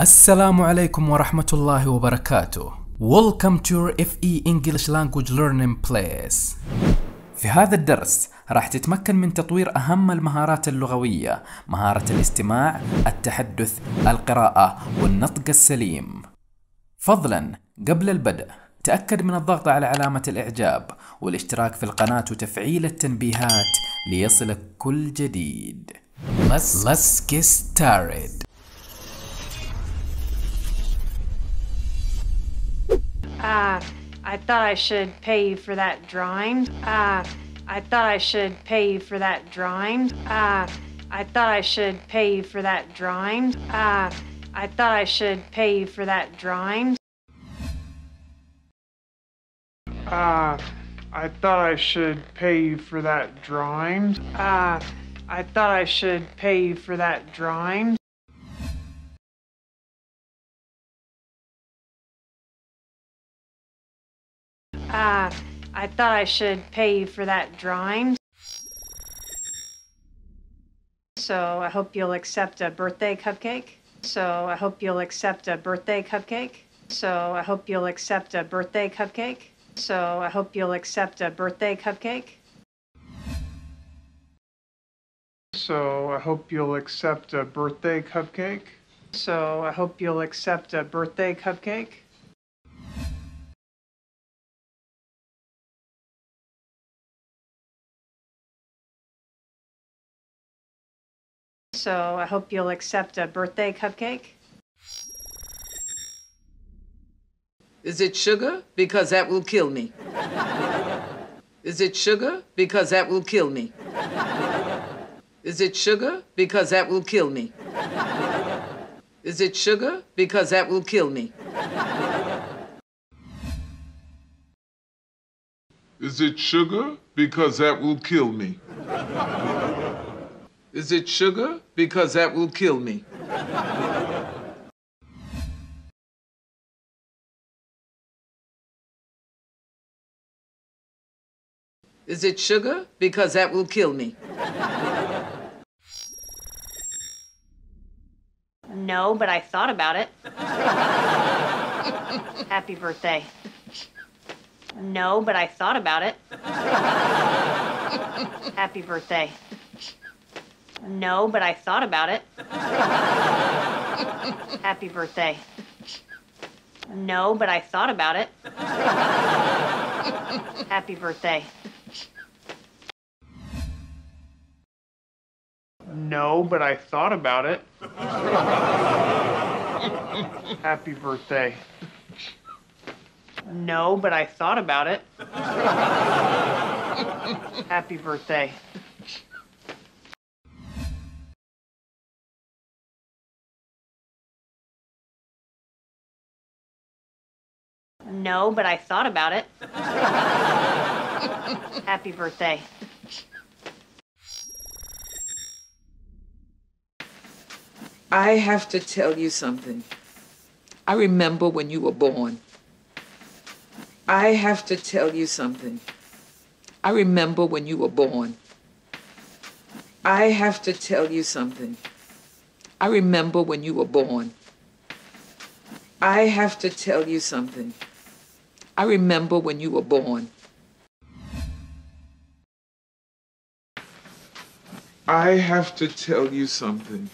السلام عليكم ورحمة الله وبركاته. Welcome to your FE English Language Learning Place. في هذا الدرس راح تتمكن من تطوير أهم المهارات اللغوية مهارة الاستماع، التحدث، القراءة والنطق السليم. فضلا قبل البدء تأكد من الضغط على علامة الإعجاب والاشتراك في القناة وتفعيل التنبيهات ليصلك كل جديد. Let's, let's get started. Uh, I thought I should pay you for that drawing. Uh, I thought I should pay you for that drawing. Uh, I thought I should pay you for that drawing. Uh, I thought I should pay you for that drawing. Uh, I thought I should pay you for that drawing. Uh, I thought I should pay you for that drawing. Uh, I thought I should pay you for that drawing. So I hope you'll accept a birthday cupcake. So I hope you'll accept a birthday cupcake. So I hope you'll accept a birthday cupcake. So I hope you'll accept a birthday cupcake. So I hope you'll accept a birthday cupcake. So I hope you'll accept a birthday cupcake. So I hope you'll accept a birthday cupcake. Is it sugar? Because that will kill me. Is it sugar? Because that will kill me. Is it sugar? Because that will kill me. Is it sugar? Because that will kill me. Is it sugar? Because that will kill me. Is it sugar? Because that will kill me. Is it sugar? Because that will kill me. No, but I thought about it. Happy birthday. No, but I thought about it. Happy birthday. No, but I thought about it. Happy birthday. No, but I thought about it. Happy birthday. No, but I thought about it. Happy birthday. No, but I thought about it. Happy birthday. No, but I thought about it. Happy birthday. I have to tell you something. I remember when you were born. I have to tell you something. I remember when you were born. I have to tell you something. I remember when you were born. I have to tell you something. I remember when you were born. I have to tell you something.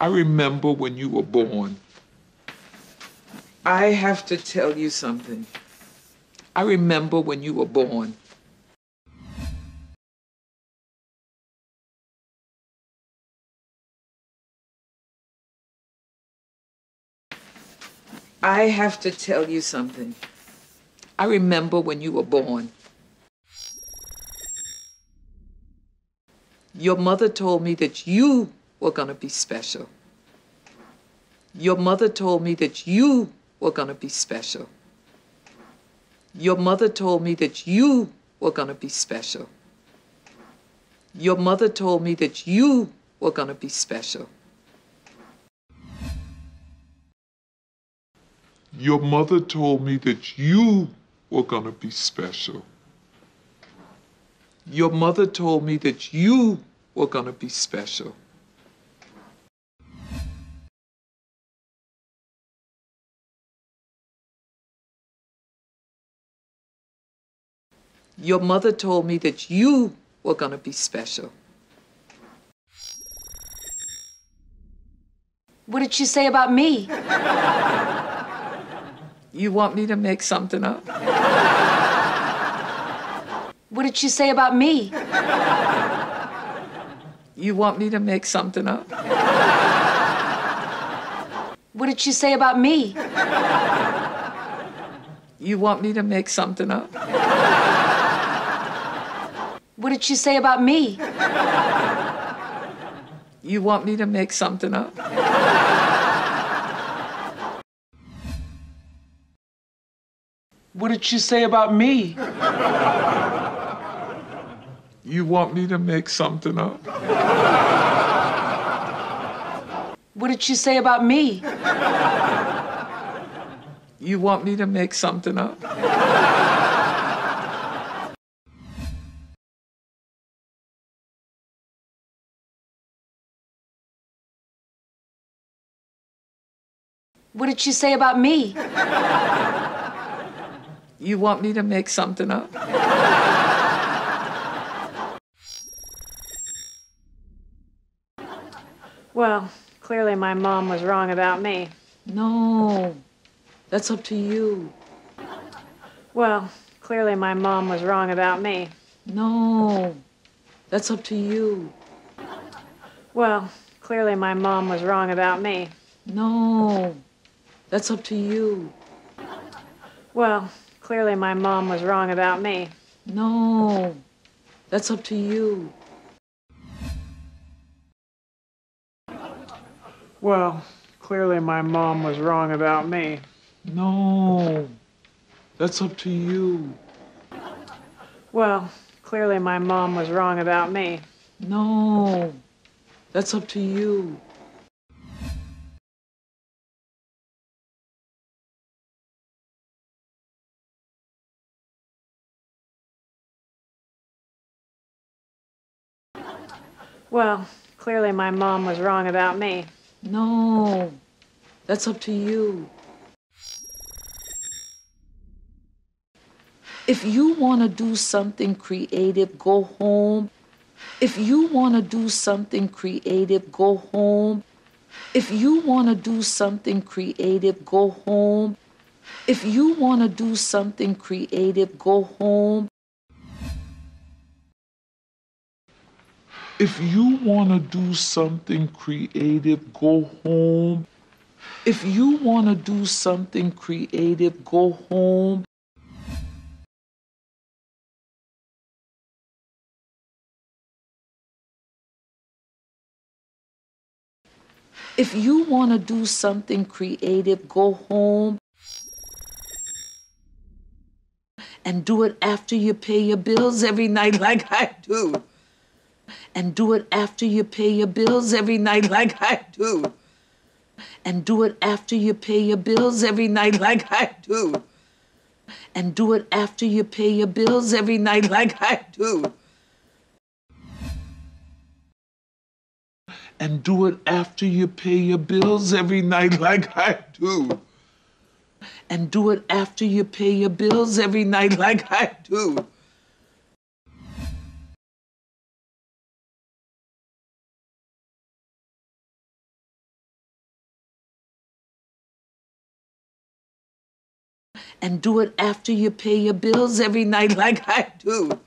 I remember when you were born. I have to tell you something. I remember when you were born. I have to tell you something. I remember when you were born. Your mother told me that you were going to be special. Your mother told me that you were going to be special. Your mother told me that you were going to be special. Your mother told me that you were going to be special. Your mother told me that you were going to be special. Your mother told me that you were going to be special. Your mother told me that you were going to be special. What did she say about me? You want me to make something up? What did she say about me? You want me to make something up? What did she say about me? You want me to make something up? What did she say about me? You want me to make something up? What did she say about me? You want me to make something up? What did she say about me? You want me to make something up? What did she say about me? You want me to make something up? Well, clearly my mom was wrong about me. No, that's up to you. Well, clearly my mom was wrong about me. No, that's up to you. Well, clearly my mom was wrong about me. No, that's up to you. Well, clearly my mom was wrong about me. No, that's up to you. Well, clearly my mom was wrong about me. No, that's up to you. Well, clearly my mom was wrong about me. No, that's up to you. Well, clearly my mom was wrong about me. No, that's up to you. If you want to do something creative, go home. If you want to do something creative, go home. If you want to do something creative, go home. If you want to do something creative, go home. If you want to do something creative, go home. If you want to do something creative, go home. If you want to do something creative, go home. And do it after you pay your bills every night, like I do. And do it after you pay your bills every night, like I do. And do it after you pay your bills every night, like I do. And do it after you pay your bills every night, like I do. And do it after you pay your bills every night, like I do. And do it after you pay your bills every night, like I do. And do it after you pay your bills every night, like I do.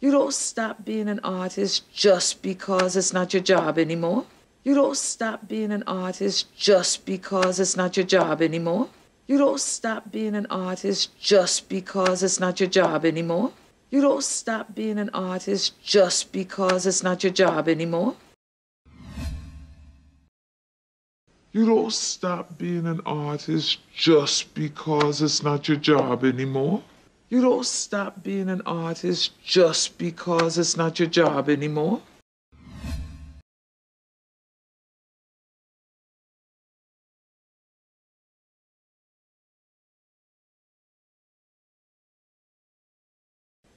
You don't stop being an artist just because it's not your job anymore. You don't stop being an artist just because it's not your job anymore. You don't stop being an artist just because it's not your job anymore. You don't stop being an artist just because it's not your job anymore. You don't stop being an artist just because it's not your job anymore. You don't stop being an artist just because it's not your job anymore.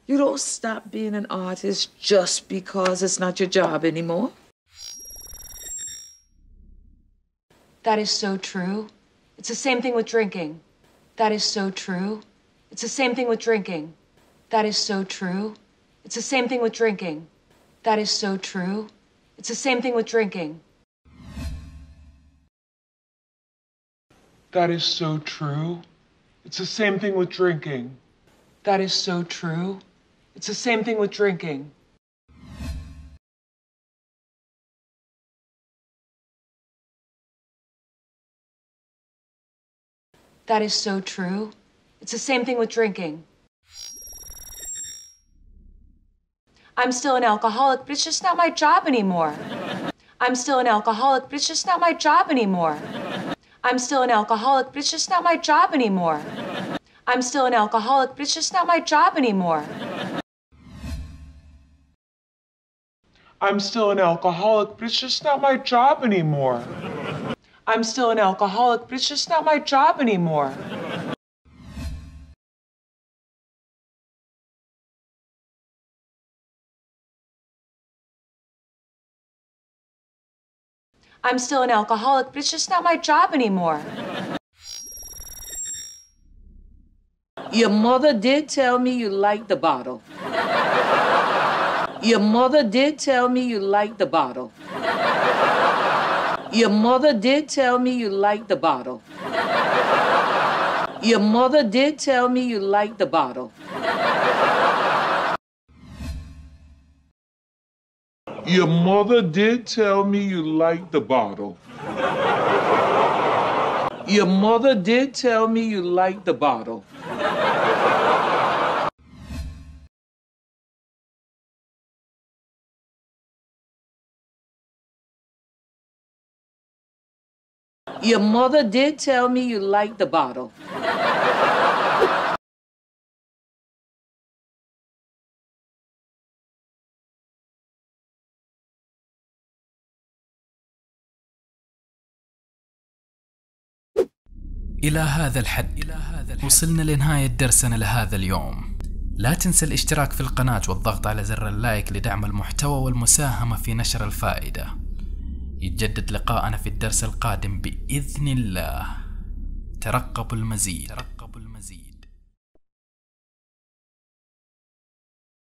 You don't stop being an artist just because it's not your job anymore. That is so true. It's the same thing with drinking. That is so true. It's the same thing with drinking. That is so true. It's the same thing with drinking. That is so true. It's the same thing with drinking. That is so true. It's the same thing with drinking. That is so true. It's the same thing with drinking. That is so true. It's the same thing with drinking. I'm still an alcoholic, but it's just not my job anymore. I'm still an alcoholic, but it's just not my job anymore. I'm still an alcoholic, but it's just not my job anymore. I'm still an alcoholic, but it's just not my job anymore. I'm still an alcoholic, but it's just not my job anymore. I'm still an alcoholic, but it's just not my job anymore. I'm still an alcoholic, but it's just not my job anymore. Your mother did tell me you liked the bottle. Your mother did tell me you liked the bottle. Your mother did tell me you liked the bottle. Your mother did tell me you liked the bottle. Your mother did tell me you liked the bottle. Your mother did tell me you liked the bottle. Your mother did tell me you liked the bottle. إلى هذا الحد وصلنا لنهاية درسنا لهذا اليوم لا تنسى الاشتراك في القناة والضغط على زر اللايك لدعم المحتوى والمساهمة في نشر الفائدة يتجدد لقاءنا في الدرس القادم بإذن الله. ترقبوا المزيد.